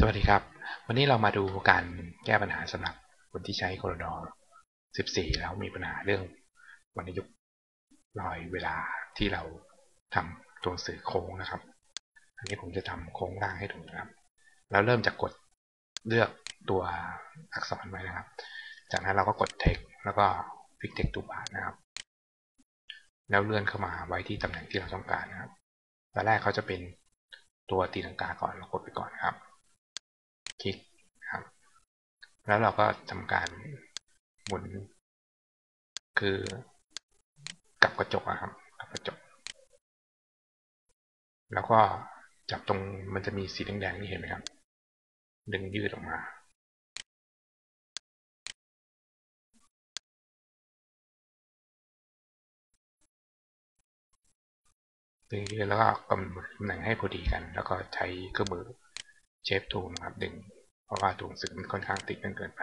สวัสดีครับ วันนี้เรามาดูการแก้ปัญหาสำหรับคนที่ใช้โคโรดอ14 แล้วมีปัญหาเรื่องวรรณยุกต์รอยเวลาที่เราทำตัวสื่อโค้งนะครับ อันนี้ผมจะทำโค้งล่างให้ดูนะครับแล้วเริ่มจากกดเลือกตัวอักษรไว้นะครับ จากนั้นเราก็กด text แล้วก็พลิก text ตัวบานะครับ แล้วเลื่อนเข้ามาไว้ที่ตำแหน่งที่เราต้องการนะครับตอนแรกเขาจะเป็นตัวตีลังกาก่อนเรากดไปก่อนนะครับคลิกครับ แล้วเราก็ทำการหมุน คือ กับกระจกนะครับกับกระจก แล้วก็จับตรงมันจะมีสีแดงๆนี่เห็นไหมครับ ดึงยืดออกมา ดึงยืดแล้วก็กำหนดตำแหน่งให้พอดีกัน แล้วก็ใช้เครื่องมือเชฟทูนะครับดึง เพราะว่าตัวหนังสือมันค่อนข้างติดกันเกินไป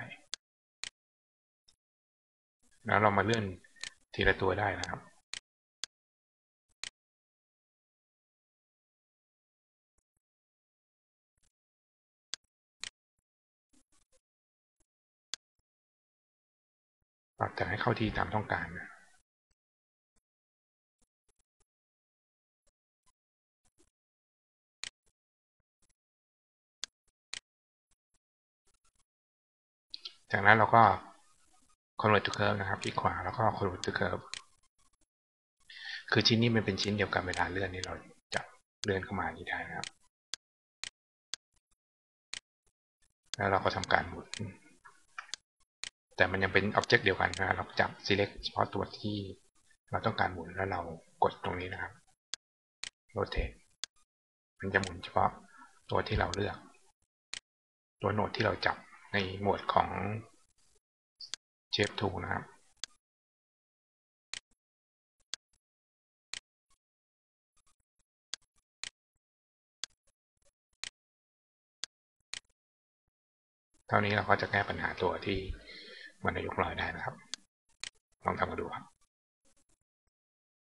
แล้วเรามาเลื่อนทีละตัวได้นะครับปรับแต่ให้เข้าที่ตามต้องการนะ จากนั้นเราก็ convert to curve นะครับคลิกขวาแล้วก็ convert to curve คือชิ้นนี้มันเป็นชิ้นเดียวกันเวลาเลื่อนนี่เราจะเลื่อนเข้ามานี้ได้นะครับ แล้วเราก็ทำการหมุน แต่มันยังเป็น object เดียวกันนะเราจับ select เฉพาะตัวที่เราต้องการหมุนแล้วเรากดตรงนี้นะครับ rotate มันจะหมุนเฉพาะตัวที่เราเลือก ตัวโหนดที่เราจับ ในหมวดของเชฟทูนะครับ เท่านี้เราก็จะแก้ปัญหาตัวที่มันยกลอยได้นะครับ ลองทำกันดูครับ